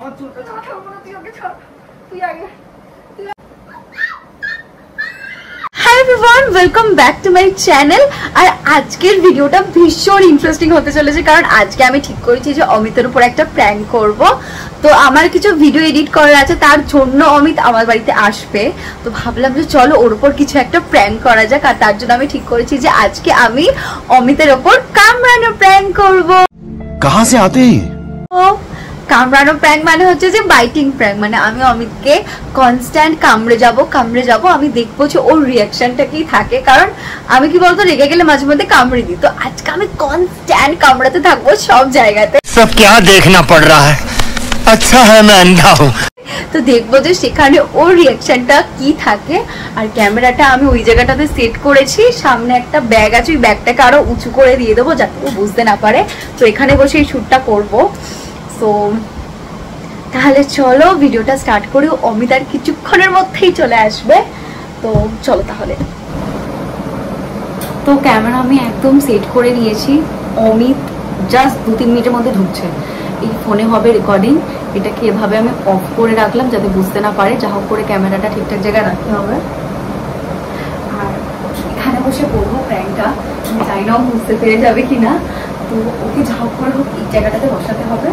আমার চুলটা ছাড়াবো না তুই ওকে ছাড় তুই আগে hi everyone welcome back to my channel আর আজকের ভিডিওটা ভীষণ ইন্টারেস্টিং হতে চলেছে কারণ আজকে আমি ঠিক করেছি যে অমিতের উপর একটা প্ল্যান করব। তো আমার কিছু ভিডিও এডিট করার আছে তার জন্য অমিত আমার বাড়িতে আসবে। তো ভাবলাম যে চলো ওর উপর কিছু একটা প্র্যাঙ্ক করা যাক আর তার জন্য আমি ঠিক করেছি যে আজকে আমি অমিতের ওপর কামড়ানো প্র্যাঙ্ক করব। কাহা সে আতে কামড়ানো প্র্যাঙ্ক মানে হচ্ছে যে বাইটিং প্র্যাঙ্ক মানে আমি অমিতকে কনস্ট্যান্ট কামড়ে যাব কামড়ে যাব আমি দেখবো যে ওর রিয়াকশনটা কি থাকে কারণ আমি কি বলতো রেগে গেলে মাঝে মধ্যে কামড়ে দিই তো আজকে আমি কনস্ট্যান্ট কামড়াতে থাকবো সব জায়গাতে सब क्या देखना पड़ रहा है अच्छा है मैं अंधा हूँ তো দেখবো যে সেখানে ওর রিয়াকশনটা কি থাকে আর ক্যামেরাটা আমি ওই জায়গাটাতে সেট করেছি সামনে একটা ব্যাগ আছে ওই ব্যাগটাকে আরো উঁচু করে দিয়ে দেবো যাতে ও বুঝতে না পারে তো এখানে বসে এই শ্যুটটা করবো সো তাহলে চলো ভিডিওটা স্টার্ট করি। অমিত আর কিছুক্ষণের মধ্যেই চলে আসবে। তো চলো তাহলে। তো ক্যামেরা আমি একদম সেট করে নিয়েছি। অমিত জাস্ট দু তিন মিনিটের মধ্যে ঢুকছে। এই ফোনে হবে রেকর্ডিং এটাকে এভাবে আমি অফ করে রাখলাম যাতে বুঝতে না পারে যা হোক করে ক্যামেরাটা ঠিকঠাক জায়গায় রাখতে হবে। আর এখানে বসে করব প্র্যাঙ্কটা আমি জানি না বুঝতে পেরে যাবে কিনা। তো ওকে যা হোক করে হোক এই জায়গাটাতে বসাতে হবে।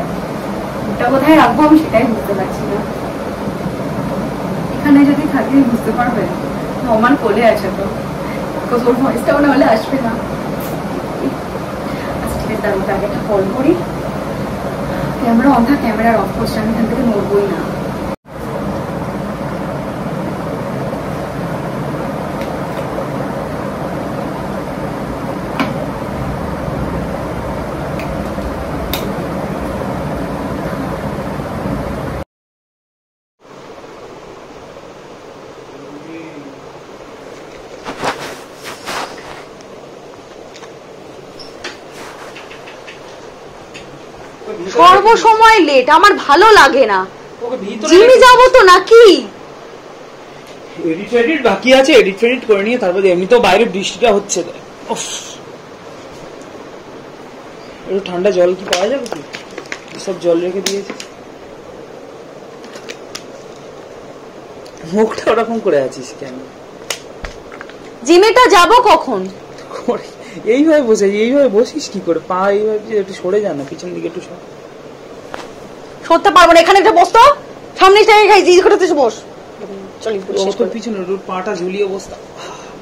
ওটা কোথায় রাখব আমি সেটাই বুঝতে পারছি না। এখানে যদি থাকি, বুঝতে পারবে। অমান কোলে আছে তো। বিকজ ওর ভয়েসটাও না হলে আসবে না। আচ্ছা ঠিক আছে তার মধ্যে আগে একটা কল করি। ক্যামেরা অন থাক, ক্যামেরার অফ করছে, আমি এখান থেকে নড়বই না। সর্বসময় লেট আমার ভালো লাগে না। জিমে যাব তো নাকি? এডিট বাকি আছে এডিট করে নিয়ে তারপর এমনি তো বাইরে বৃষ্টিটা হচ্ছে একটু ঠান্ডা জল কি পাওয়া যাবে কি? সব জল রেখে দিয়েছে। মুখটা ওরকম করে আছিস কেন? জিমেটা যাব কখন? এইভাবে বসে এইভাবে বসিস কি করে? পা এইভাবে একটু সরে যা না পিছন দিকে একটু সর। সরতে পারব না এখানে একটা বসতো সামনে জায়গায় খাই এই জায়গাটাতে এসে বস। চলি পিছনে পাটা ঝুলিয়ে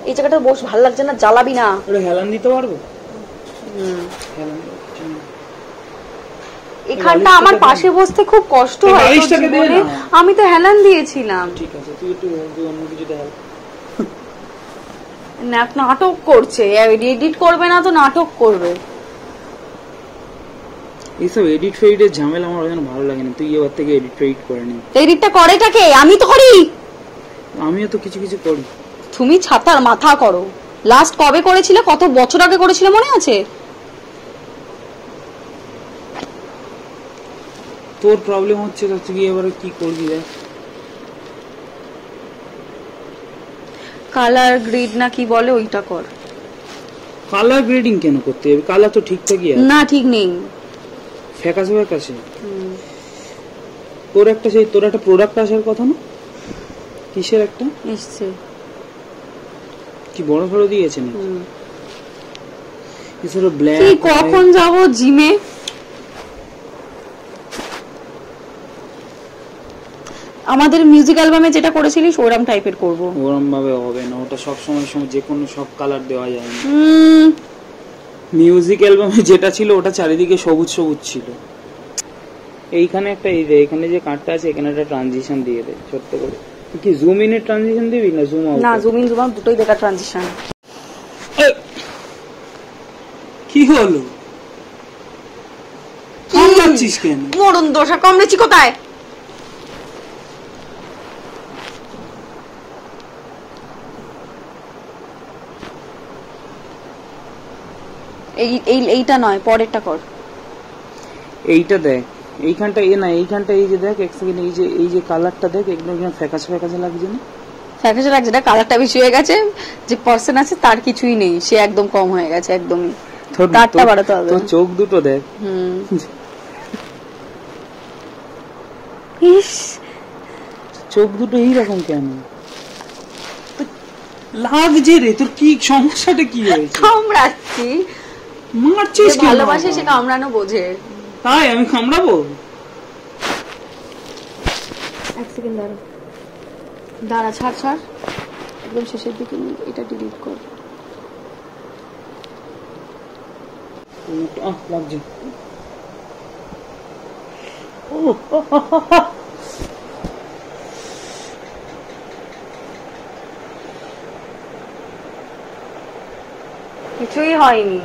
এই জায়গাটা বস ভালো লাগছে না জ্বালাবি না। হেলান দিতে পারব। এখানটা আমার পাশে বসতে খুব কষ্ট হয়। আমি তো হেলান দিয়েছিলাম। ঠিক আছে তুই একটু অন্য কিছু দেখা নাটক করছে এডিট করবে না তো নাটক করবে। এইসব এডিট ফেডিটের ঝামেলা আমার যেন ভালো লাগে না তুই এবার থেকে এডিট ফেডিট করে নি। এডিটটা করেটা কে? আমি তো করি। আমিও তো কিছু কিছু করি। তুমি ছাতার মাথা করো। লাস্ট কবে করেছিলে? কত বছর আগে করেছিলে মনে আছে? তোর প্রবলেম হচ্ছে তো তুই এবারে কি করবি দেখ। কালার গ্রিড না কি বলে ওইটা কর। কালার গ্রেডিং কেন করতে হবে? কালার তো ঠিকঠাকই আছে। না ঠিক নেই। ফ্যাকাশে ফ্যাকাশে তোর একটা সেই তোর একটা প্রোডাক্ট আসার কথা না? কিসের একটা? কি বড় দিয়েছে না ব্ল্যাক কি কখন যাব জিমে? আমাদের মিউজিক অ্যালবামে যেটা করেছিলিস ওরম টাইপের করব। ওরম ভাবে হবে না ওটা সব সময় সময় যে কোনো সব কালার দেওয়া যায় না। মিউজিক অ্যালবামে যেটা ছিল ওটা চারিদিকে সবুজ সবুজ ছিল। এইখানে একটা এই যে এখানে যে কার্ডটা আছে এখানে একটা ট্রানজিশন দিয়ে দে ছোট্ট করে। কি জুম ইনের ট্রানজিশন দিবি না জুম আউট না জুম ইন জুম আউট দুটোই দেখা ট্রানজিশন কি হলো? কামড়াচ্ছিস কেন? মরণ দোষা কামড়েছি কোথায়? এই এই এইটা নয় পরেরটা কর। এইটা দেখ এইখানটা এ না এইখানটা এই যে দেখ এক সেকেন্ড এই যে এই যে কালারটা দেখ একদম ফ্যাকাশে ফ্যাকাশে লাগছে না? ফ্যাকাশে লাগছে না কালারটা বেশি হয়ে গেছে যে পার্সন আছে তার কিছুই নেই সে একদম কম হয়ে গেছে একদমই। তারটা বাড়াতে হবে। তোর চোখ দুটো দেখ। হুম। ইস। চোখ দুটো এইরকম কেন? লাগছে রে তোর কি সমস্যাটা কি হয়েছে? কামড়াচ্ছি। মারছিস কেন? ভালোবাসে সে? কামড়ানো বোঝে। তাই আমি কামড়াবো? এক সেকেন্ড দাঁড়া। দাঁড়া ছাড় ছাড়। একদম শেষের দিকে এটা ডিলিট কর। আহ লাগছে। ও কিছুই হয়নি।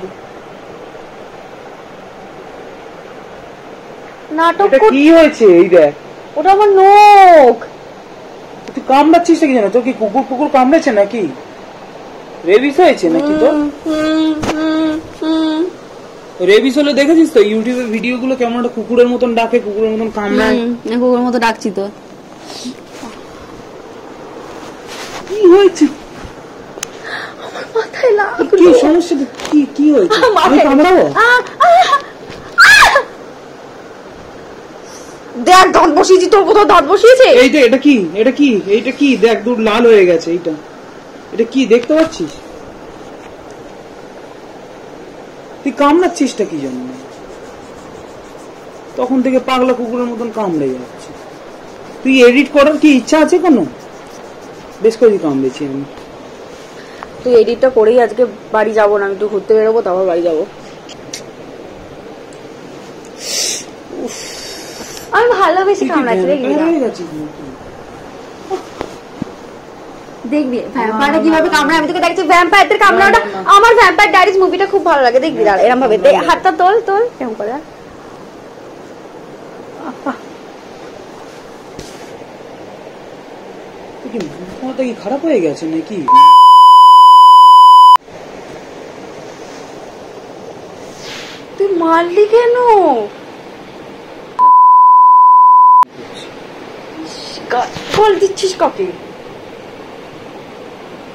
নাটক কি হয়েছে? এই দেখ। ওটা আমার নখ। তুই কামড়াচ্ছিস নাকি জানো তোর কি কুকুর কুকুর কামড়েছে নাকি? রেবিস হয়েছে নাকি রেবিস হলে দেখেছিস তো? ইউটিউবে ভিডিও গুলো কেমন একটা কুকুরের মতন ডাকে কুকুরের মতন কামড়ায়। কুকুরের মতো ডাকছি তো। কি হয়েছে? মাথায় লাগল। কি সমস্যা? কি কি হয়েছে? আমি কামড়াবো আহ, আহ, আহ! দেখ দাঁত বসিয়েছি তোর কোথাও দাঁত বসিয়েছে? এইটা এটা কি? এটা কি? এইটা কি? দেখ দূর লাল হয়ে গেছে এইটা। এটা কি? দেখতে পাচ্ছিস? তুই কামড়াচ্ছিসটা কি জন্য? তখন থেকে পাগলা কুকুরের মতন কামড়ে যাচ্ছে। তুই এডিট করার কি ইচ্ছা আছে কোনো? বেশ করে কামড়েছি আমি। তুই এডিটটা করেই আজকে বাড়ি যাব না আমি একটু ঘুরতে বেরোবো তারপর বাড়ি যাব। ভালোবেসে তুই কি দেখবি। ভ্যাম্পায়ারটা কীভাবে কামড়ায় আমি তোকে দেখছি ভ্যাম্পায়ারদের না। আমার ভ্যাম্পায়ার মুভিটা খুব ভালো লাগে দেখবি দাঁড়া এরকম ভাবে হাতটা তোল তোল এরকম করে? মাথা কি খারাপ হয়ে গেছে নাকি? তুই মারলি কেন? কল দিচ্ছিস কাকে?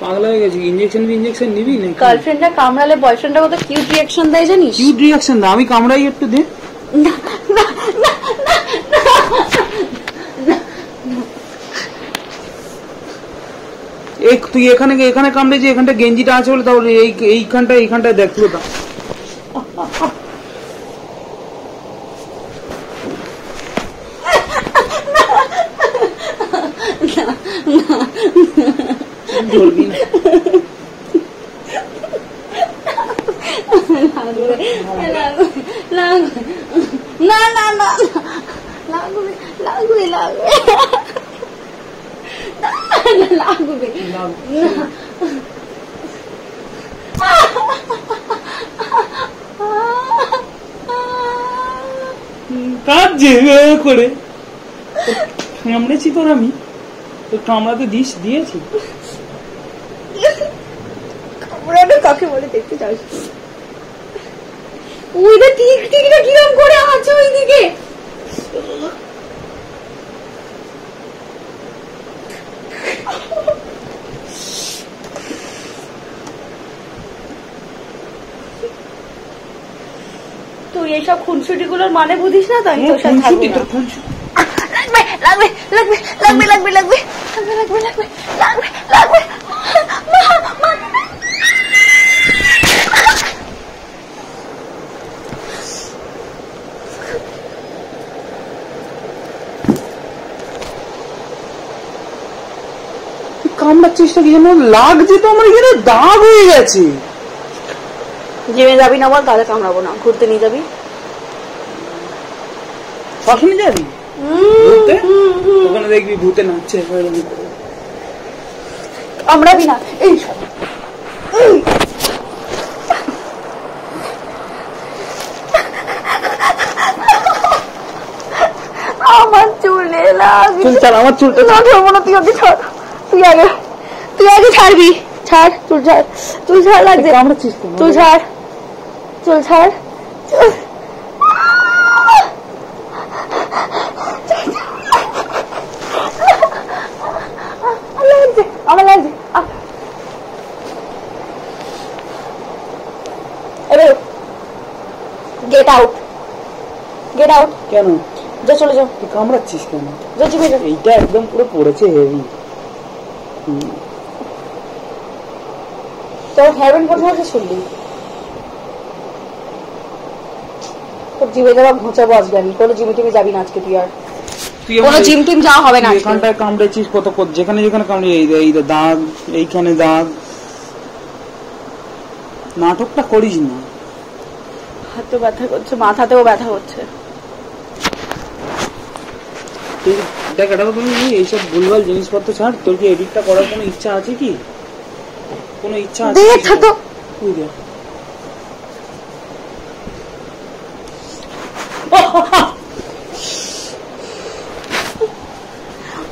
পাগলা হয়ে গেছি। ইঞ্জেকশন ইঞ্জেকশন নিবি নাকি? গার্লফ্রেন্ডরা কামড়ালে বয়ফ্রেন্ডরা কত কিউট রিয়াকশন দেয় জানিস? কিউট রিয়াকশন দা আমি কামড়াই একটু দে। এই তুই এখানে এখানে কামড়েছি এখানটা গেঞ্জিটা আছে বলে তাহলে এই এইখানটা এইখানটা দেখ পুরো দাও। ধরবি না না না না না লাগবে লাগবে লাগবে লাগবে কাঁদছে এ করে। কামড়েছি তোর আমি? তো কামড়াতে দিস দিয়েছি। কামড়ানো কাকে বলে দেখতে চাস ওইটা ঠিক ঠিকটা কিরম করে আছে ওইদিকে? তুই এইসব খুনসুটি গুলোর মানে বুঝিস না তো? আমি তোর সাথে থাকব না। তোর খুনসুটি। লাগবে লাগবে লাগবে লাগবে লাগবে লাগবে লাগবে লাগবে লাগবে লাগবে। মা মা তুই কামড়াচ্ছিস না কি যেন? লাগছে তো আমার এখানে দাগ হয়ে গেছে। জিমে যাবি না বল তাহলে কামড়াবো না। ঘুরতে নিয়ে যাবি? শ্মশানে যাবি? ঘুরতে ওখানে দেখবি ভূতে নাচছে কামড়াবি না এই। আমার চুলে আমার চুলটা না ধরবো না তুই আগে ছাড়। তুই আগে তুই আগে ছাড়বি। ছাড় চুল ছাড়। চুল ছাড় লাগছে তো চুল ছাড়। চুল ছাড় চুল- আমার লাগছে আমার লাগছে আহ। এবার গেট আউট গেট আউট কেন? যা চলে যাও। তুই কামড়াচ্ছিস কেন? যা চিপে যাও এইটা একদম পুরো পড়েছে হেভি তোর ব্যান্ড কোথায় আছে শুনলি তোর জিমে যাওয়া ঘুচাবো আজকে আমি। কোনো জিমে টিমে যাবি না আজকে তুই আর। তুই কোনো জিম টিম যাওয়া হবে না এখানটায় কামড়েছিস কত কত? যেখানে যেখানে কামড়ে এই এই দাগ এইখানে দাগ। নাটকটা করিস না। হাতে ব্যথা করছে মাথাতেও ব্যথা করছে। দেখ এটা তুমি এইসব ভুলভাল জিনিসপত্র ছাড় তোর কি এডিটটা করার কোনো ইচ্ছা আছে কি? কোনো ইচ্ছা আছে দেখ তো। তুই দেখ।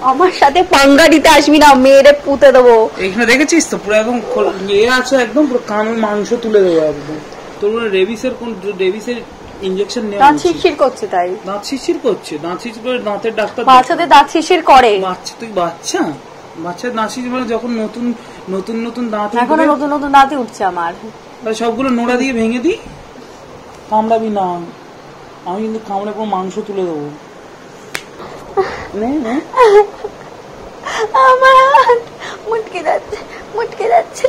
আমার সাথে পাঙ্গা দিতে আসবি না মেয়েরে পুঁতে দেবো। এখানে দেখেছিস তো পুরো একদম খোল- ইয়ে আছে একদম পুরো কানের মাংস তুলে দেবো একদম। তোর মনে রেবিসের কোন রেবিসের ইঞ্জেকশন নেওয়া দাঁত। শিরশির করছে তাই। দাঁত শিরশির করছে? দাঁত শিরশির করে দাঁতের ডাক্তার বাচ্চাদের দাঁত শিরশির করে। বাচ্চা তুই বাচ্চা? বাচ্চার দাঁত শিরশির মানে যখন নতুন নতুন নতুন দাঁত এখনও নতুন নতুন দাঁতই উঠছে আমার। তাহলে সবগুলো নোড়া দিয়ে ভেঙে দিই? কামড়াবি না। আমি কিন্তু কামড়ে পুরো মাংস তুলে দেবো। নে, নে। আমার মুটকে যাচ্ছে মুটকে যাচ্ছে।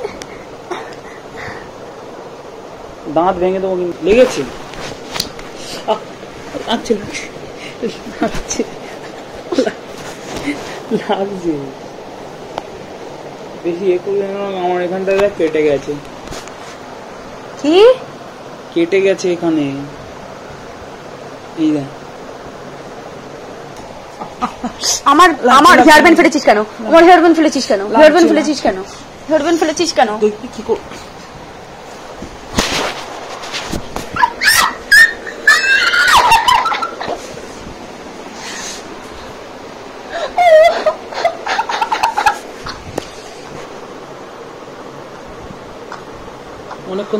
দাঁত ভেঙে দেবো কিন্তু। লেগেছে? আহ, লাগছে লাগছে বেশি এ করলে আমার এখানটা কেটে গেছে। কি? কেটে গেছে এখানে। এই দেখ। আমার আমার। হেয়ার ব্যান্ড ফেলেছিস কেন? আমার হেয়ার ব্যান্ড ফেলেছিস কেন হেয়ার ব্যান্ড ফেলেছিস কেন? হেয়ার ব্যান্ড ফেলেছিস কেন? তুই কি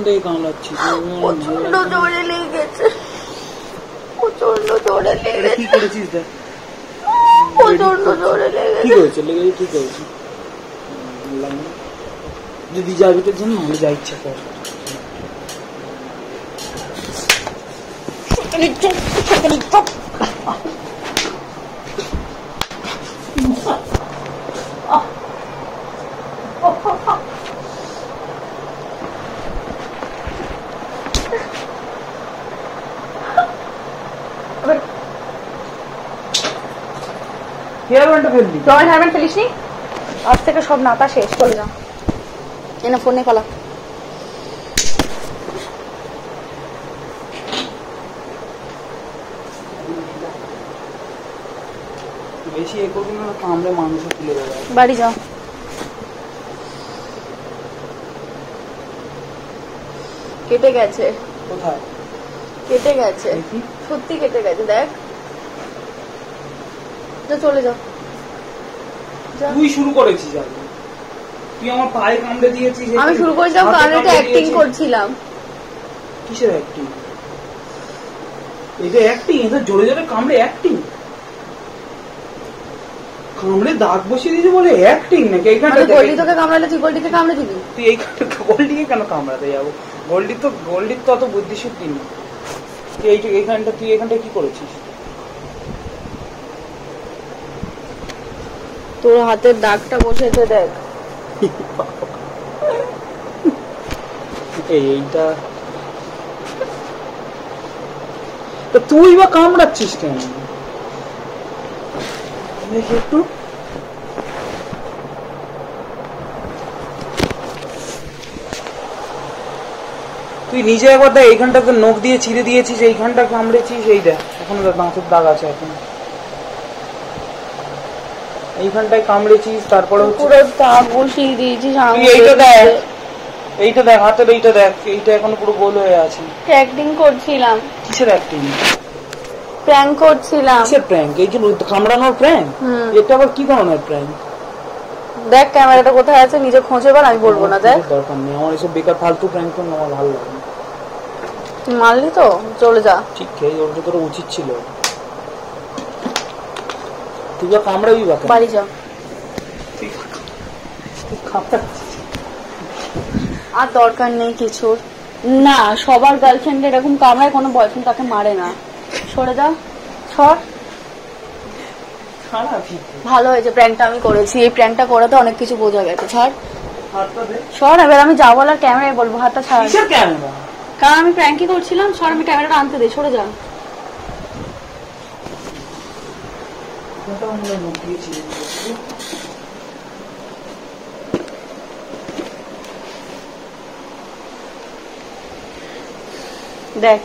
থেকে কামড়াচ্ছি। প্রচণ্ড জোরে লেগেছে প্রচণ্ড জোরে লেগেছে কি করেছিস দেখ। প্রচণ্ড জোরে লেগেছে ঠিক হয়েছে লেগেছে ঠিক হয়েছে যদি যাবি তো জন্য আমি যা ইচ্ছা কর। হেয়ার ব্যান্ডটা ফেলবি তুই হেয়ার ব্যান্ড ফেলিস নি আজ থেকে সব নাতা শেষ চলে যা। এনে ফোনে পালা। বেশি এ করবি না কামড়ে তুলে দেবে। বাড়ি যাও। কেটে গেছে। কোথায়? কেটে গেছে। সত্যি কেটে গেছে দেখ। যা চলে যা। তুই শুরু করেছিস আগে। তুই আমার পায়ে কামড়ে দিয়েছিস আমি শুরু করেছিলাম কারণ এটা অ্যাক্টিং করছিলাম। কিসের অ্যাক্টিং এটা অ্যাক্টিং এটা জোরে জোরে কামড়ে অ্যাক্টিং কামড়ে দাগ বসিয়ে দিয়েছে বলে অ্যাক্টিং নাকি? এইখানটা মানে গোল্ডি তোকে কামড়ালে তুই গোল্ডিকে কামড়ে দিবি? তুই এইখানটা গোল্ডিকে কেন কামড়াতে যাব? গোল্ডি তো গোল্ডির তো অত বুদ্ধি শুদ্ধি নেই। তুই এইখানটা তুই এখানটা কি করেছিস? তোর হাতের দাগটা বসেছে দেখ। এইটা। তা তুই বা কামড়াচ্ছিস কেন? একটু। তুই নিজে একবার দেখ, এইখানটাতে নখ দিয়ে ছিঁড়ে দিয়েছিস, এইখানটা কামড়েছিস, এই দেখ, এখনও দাঁতের দাগ আছে এখন। এইখানটায় কামড়েছিস তারপরে পুরো দাগ বসিয়ে দিয়েছিস এইটা দেখ এইটা দেখ হাতের এইটা দেখ এইটা এখনও পুরো গোল হয়ে আছে। অ্যাক্টিং করছিলাম। কিসের অ্যাক্টিং প্র্যাঙ্ক করছিলাম। কিসের প্র্যাঙ্ক এই যে কামড়ানোর প্র্যাঙ্ক এটা আবার কি ধরনের প্র্যাঙ্ক দেখ ক্যামেরাটা কোথায় আছে নিজে খোঁজে বল আমি বলব না দেখ। দরকার নেই আমার এসব বেকার ফালতু প্র্যাঙ্ক তো আমার ভালো লাগে মারলি তো? চলে যা। ঠিক খেয়ে ওটা তোর উচিত ছিল। কামড়াচ্ছিস। আর দরকার নেই কিছুর না সবার গার্লফ্রেন্ড এরকম কামড়ায় কোনো বয়ফ্রেন্ড তাকে মারে না। সরে যা সর। ভালো হয়েছে প্র্যাঙ্কটা আমি করেছি। এই প্র্যাঙ্কটা করাতে অনেক কিছু বোঝা গেছে। ছাড়। সর এবার আমি যা বলার ক্যামেরায় বলব। হাতটা ছাড়। কারণ আমি প্র্যাঙ্কই করছিলাম সর আমি ক্যামেরাটা আনতে দে সরে যা দেখ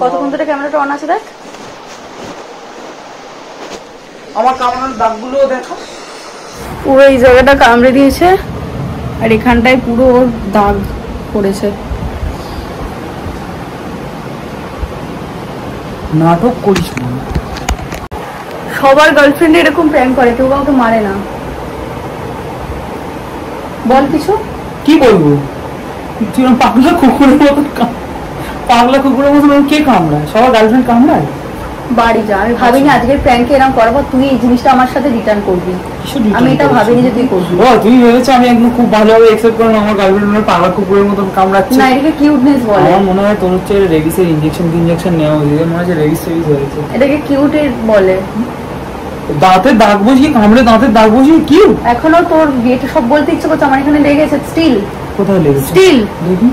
কতক্ষণ ধরে ক্যামেরাটা অন আছে দেখ? আমার কামড়ানোর দাগগুলো দেখো। পুরো এই জায়গাটা কামড়ে দিয়েছে আর এখানটায় পুরো ওর দাগ পড়েছে। নাটক করিস না। সবার গার্লফ্রেন্ড এরকম প্র্যাঙ্ক করে কেউ কাউকে মারে না। বল কিছু। কি বলব? তুই পাগলা কুকুরের কাম- পাগলা কুকুরের ওরকম কে কামড়ায়? সবার গার্লফ্রেন্ড কামড়ায়? বাড়ি যা আমি ভাবিনি আজকের প্র্যাঙ্কে এরকম করাবো তুই এই জিনিসটা আমার সাথে রিটার্ন করবি। আমি এটা ভাবিনি যে তুই করবি। ও তুমি ভেবেছো আমি একদম খুব ভালোভাবে একসেপ্ট করলাম আমার গার্লফ্রেন্ড পাগলা কুকুরের মতন কামড়াচ্ছে। না এটাকে কিউটনেস বলে। আমার মনে হয় তোর হচ্ছে রেবিসের ইঞ্জেকশন ইঞ্জেকশন নেওয়া উচিত মনে হচ্ছে রেবিস টেবিস হয়েছে। এটাকে কিউট বলে। দাঁতের দাগ বসিয়ে কামড়ে দাঁতের দাগ বসিয়ে কি? এখনও তোর বিয়েটা সব বলতে ইচ্ছে করছে আমার এখানে লেগেছে স্টিল কোথায় লেগেছে? স্টিল দেখি।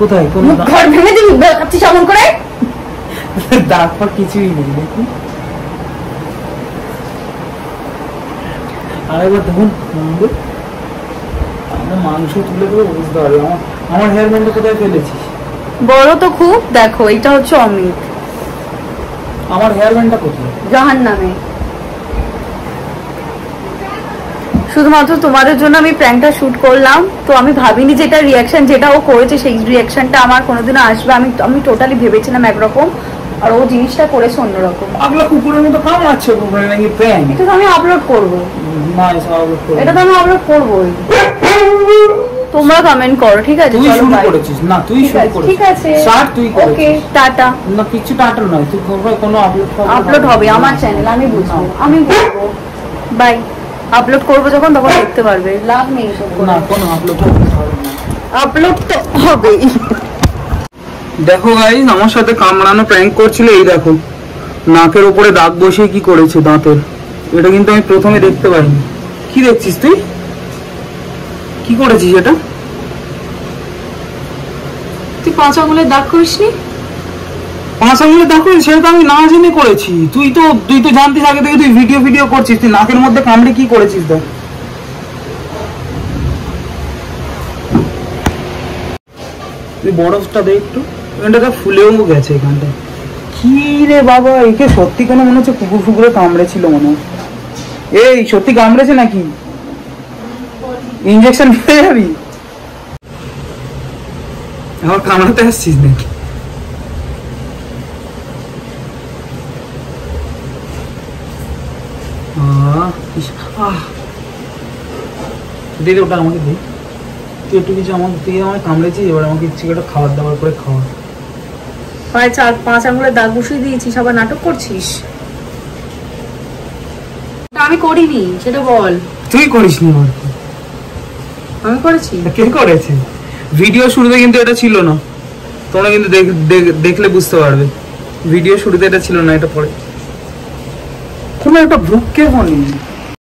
কোথায়? কোন ঘর ভেঙে দিবি খাচ্ছিস এমন করে? দাগ পর কিছুই নেই দেখি। আরেকবার দেখুন আমার মাংস তুলে দেবে বুঝতে পারবে। আমার আমার হেয়ার ব্যান্ডটা কোথায় ফেলেছিস? বড় তো খুব দেখো এটা হচ্ছে অমিত। আমার হেয়ার ব্যান্ডটা কোথায়? জাহান নামে শুধুমাত্র তোমাদের জন্য আমি প্র্যাঙ্কটা শুট করলাম তো আমি ভাবিনি যে এটা রিয়াকশন যেটা ও করেছে সেই রিয়াকশনটা আমার কোনোদিনও আসবে। আমি আমি টোটালি ভেবেছিলাম একরকম আর ও জিনিসটা করেছে অন্যরকম। পাগলা কুকুরের মতো কামড়াচ্ছে কুকুরের নাকি প্যান এটা তো আমি আপলোড করব। না করব এটা তো আমি আপলোড করবোই। তোমরা কমেন্ট করো ঠিক আছে? তুই শুরু করেছিস না তুই শুরু করেছিস। ঠিক আছে। স্টার্ট তুই ওকে টাটা। না কিছু টাটা নয় তুই কোনো আপলোড আপলোড হবে আমার চ্যানেল আমি বুঝব আমি বুঝব। বাই আপলোড করব যখন তখন দেখতে পারবে। লাভ নেই এসব না কোনো আপলোড হবে আপলোড তো হবেই। দেখো গাইজ আমার সাথে কামড়ানো প্র্যাঙ্ক করছিল এই দেখো। নাকের উপরে দাগ বসিয়ে কি করেছে দাঁতের? এটা কিন্তু আমি প্রথমে দেখতে পাইনি। কি দেখছিস তুই? কি করেছিস এটা? তুই পাঁচ আঙুলের দাগ করিসনি? পাঁচ আঙুলে দেখো সেটা তো আমি না জেনে করেছি। তুই তো তুই তো জানতিস আগে থেকে তুই ভিডিও ভিডিও করছিস তুই নাকের মধ্যে কামড়ে কি করেছিস দেখ। তুই বরফটা দে একটু। এখানটা ফুলেও গেছে এখানটা কি রে বাবা একে সত্যি কোনো মনে হচ্ছে কুকুর ফুকুরে কামড়েছিল মনে হয়? এই সত্যি কামড়েছে নাকি? ইঞ্জেকশন পেয়ে যাবি? আমার কামড়াতে আসছিস নাকি? ওটা আমাকে তুই একটু কিছু আমাকে তুই আমাকে কামড়েছিস এবার আমাকে ইচ্ছে করে খাবার দাবার করে খাওয়া। পায়ে চার পাঁচ আঙুলের দাগ বসিয়ে দিয়েছিস আবার নাটক করছিস? আমি করিনি সেটা বল। তুই করিস নি আমার। আমি করেছি। কে করেছে? ভিডিও শুরুতে কিন্তু এটা ছিল না। তোমরা কিন্তু দেখ- দেখ- দেখলে বুঝতে পারবে। ভিডিও শুরুতে এটা ছিল না, এটা পরে। কোনো একটা বলি